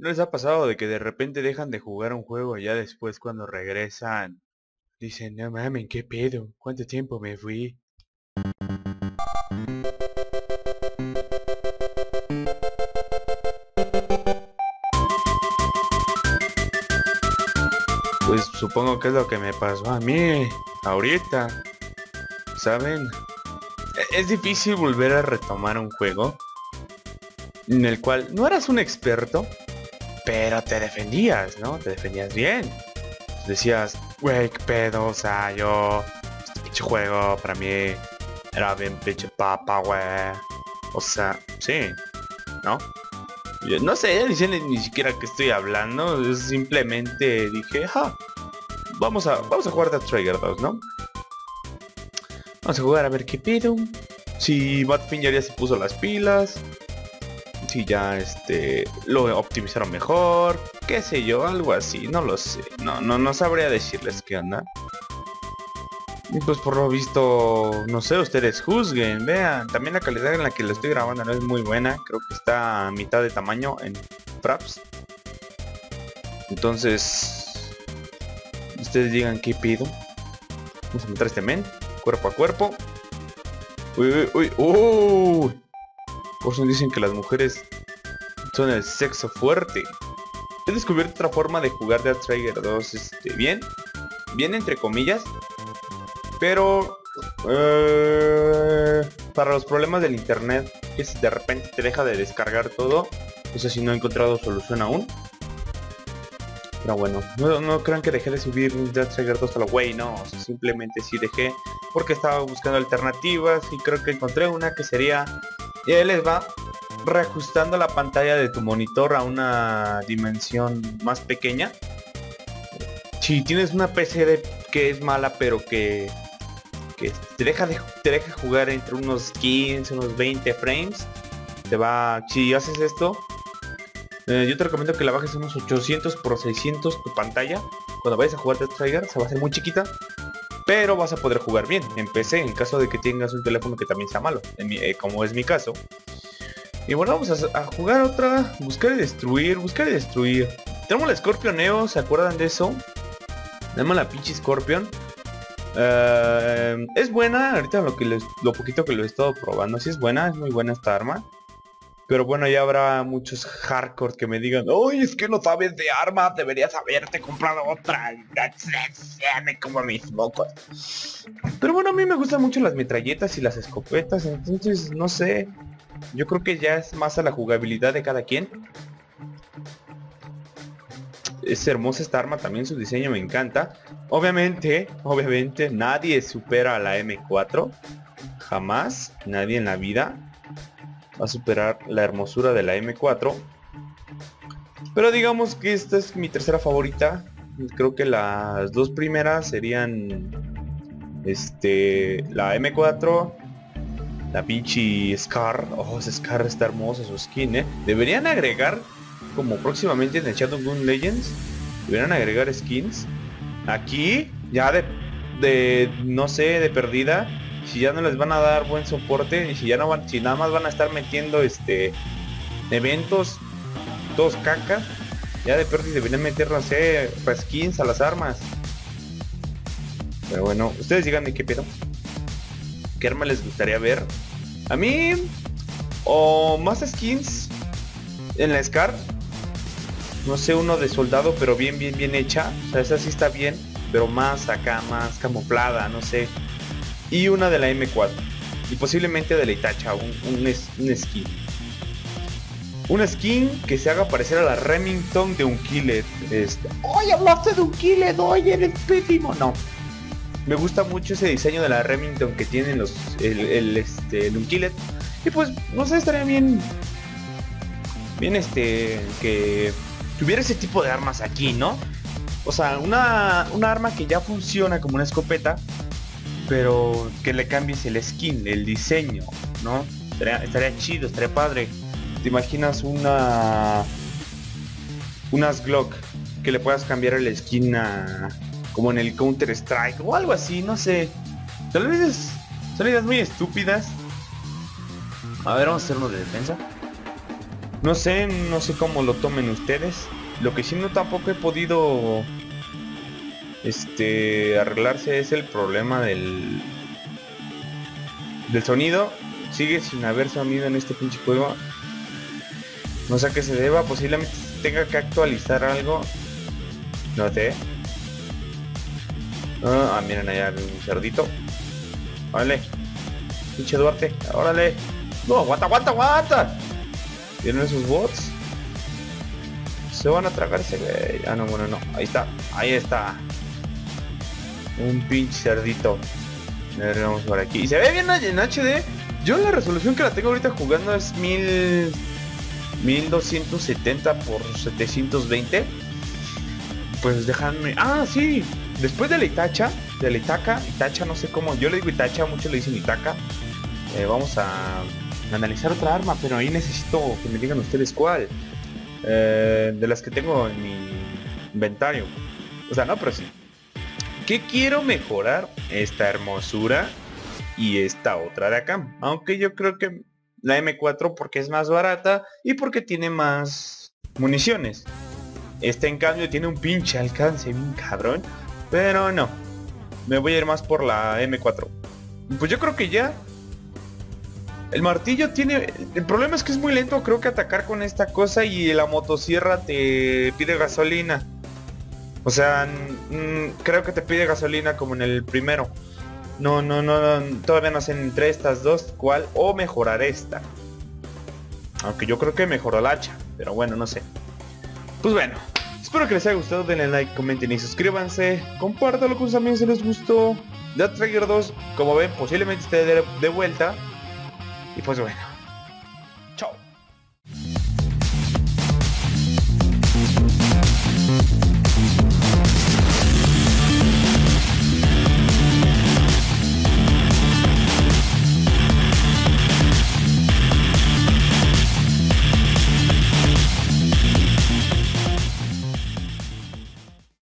¿No les ha pasado de que de repente dejan de jugar un juego y ya después cuando regresan dicen, no mames, qué pedo? ¿Cuánto tiempo me fui? Pues supongo que es lo que me pasó a mí ahorita. ¿Saben? E- Es difícil volver a retomar un juego en el cual no eras un experto, pero te defendías, ¿no? Te defendías bien. Decías, güey, qué pedo, o sea, yo, este pinche juego para mí era bien pinche papa, güey. O sea, sí, ¿no? Yo no sé, ni, ni- siquiera que estoy hablando, simplemente dije, ja, vamos a, vamos a jugar Death Trigger 2, ¿no? Vamos a jugar a ver qué pedo. Si Matt ya se puso las pilas. Si ya este lo optimizaron mejor. Qué sé yo, algo así. No lo sé. No, no, no sabría decirles qué onda. Y pues por lo visto, no sé, ustedes juzguen, vean. También la calidad en la que lo estoy grabando no es muy buena. Creo que está a mitad de tamaño en Fraps. Entonces, ustedes digan qué pido. Vamos a meter este men, cuerpo a cuerpo. Uy, uy, uy, uy. Por eso dicen que las mujeres son el sexo fuerte. He descubierto otra forma de jugar Death Trigger 2 este, bien. Bien entre comillas. Pero eh, para los problemas del internet, que de repente te deja de descargar todo, no sé si no he encontrado solución aún. Pero bueno, no, no crean que dejé de subir Death Trigger 2 a la way, no, o sea, simplemente sí dejé porque estaba buscando alternativas y creo que encontré una que sería, y ahí les va, reajustando la pantalla de tu monitor a una dimensión más pequeña. Si tienes una PC de, que es mala pero que, te, deja de, te deja jugar entre unos 15, unos 20 frames, te va, si haces esto, eh, yo te recomiendo que la bajes unos 800 por 600 tu pantalla. Cuando vayas a jugar Death Trigger se va a hacer muy chiquita. Pero vas a poder jugar bien en PC en caso de que tengas un teléfono que también sea malo. eh, como es mi caso. Y bueno, vamos a, jugar otra. Buscar y destruir. Buscar y destruir. Tenemos la Scorpion Neo. ¿Se acuerdan de eso? Tenemos la pinche Scorpion. Eh, es buena. Ahorita lo, que lo poquito que lo he estado probando. Sí es buena. Es muy buena esta arma. Pero bueno, ya habrá muchos hardcore que me digan, ¡Uy, es que no sabes de armas! Deberías haberte comprado otra. Me como mis mocos. Pero bueno, a mí me gustan mucho las metralletas y las escopetas. Entonces, no sé. Yo creo que ya es más a la jugabilidad de cada quien. Es hermosa esta arma, también su diseño me encanta. Obviamente, obviamente, nadie supera a la M4. Jamás, nadie en la vida a superar la hermosura de la M4. Pero digamos que esta es mi tercera favorita. Creo que las dos primeras serían este la M4, la pinche Scar. Oh, ese Scar está hermoso su skin, eh. Deberían agregar como próximamente en el Shadowgun Legends, deberían agregar skins. Aquí ya de de no sé, de perdida si ya no les van a dar buen soporte y si ya no van, si nada más van a estar metiendo este eventos todos caca, ya de pérdida deberían meter, no sé, skins a las armas. Pero bueno, ustedes díganme qué pedo. ¿Qué arma les gustaría ver? A mí, o más skins en la Scar. No sé, uno de soldado, pero bien, bien, bien hecha. O sea, esa sí está bien, pero más acá, más camuflada, no sé y una de la M4 y posiblemente de la Itacha, un, un, un skin. Una skin que se haga parecer a la Remington de un Killer. Este. ¡Oye, hablaste de un Killer! ¡Oye, eres pésimo! No. Me gusta mucho ese diseño de la Remington que tienen los el, el, este el. Y pues, no sé, estaría bien. Bien este. que tuviera ese tipo de armas aquí, ¿no? O sea, una, una arma que ya funciona como una escopeta, pero que le cambies el skin, el diseño, ¿no? Estaría, chido, estaría padre. ¿Te imaginas una unas Glock que le puedas cambiar el skin a como en el Counter Strike o algo así, no sé. Tal vez son ideas muy estúpidas. A ver, vamos a hacer uno de defensa. No sé, no sé cómo lo tomen ustedes. Lo que sí no tampoco he podido este arreglarse es el problema del del sonido. Sigue sin haber sonido en este pinche juego. No sé a qué se deba, posiblemente tenga que actualizar algo. No sé. Ah, ah miren allá un cerdito. Vale. Pinche Duarte, órale. No, aguanta, aguanta, aguanta. ¿Vieron esos bots? Se van a tragar ese güey. Ah, no, bueno, no. Ahí está. Ahí está. Un pinche cerdito. A ver, vamos por aquí. Y se ve bien en HD. Yo la resolución que la tengo ahorita jugando es 1000... 1270 por 720. Pues dejanme... Ah, sí. Después de la Itacha, de la Itaca, Itacha no sé cómo, yo le digo Itacha, muchos le dicen Itaca. Eh, vamos a analizar otra arma, pero ahí necesito que me digan ustedes cuál. Eh, de las que tengo en mi inventario. O sea, no, pero sí. ¿Qué quiero mejorar? Esta hermosura y esta otra de acá. Aunque yo creo que la M4 porque es más barata y porque tiene más municiones. Esta en cambio tiene un pinche alcance, bien cabrón. Pero no. Me voy a ir más por la M4. Pues yo creo que ya el martillo tiene... El problema es que es muy lento, creo que atacar con esta cosa y la motosierra te pide gasolina. O sea, creo que te pide gasolina como en el primero. No, no, no, todavía no sé entre estas dos cuál o mejorar esta. Aunque yo creo que mejoró el hacha, pero bueno, no sé. Pues bueno, espero que les haya gustado, denle like, comenten y suscríbanse. Compártalo con sus amigos si les gustó. Death Trigger 2, como ven, posiblemente esté de vuelta. Y pues bueno.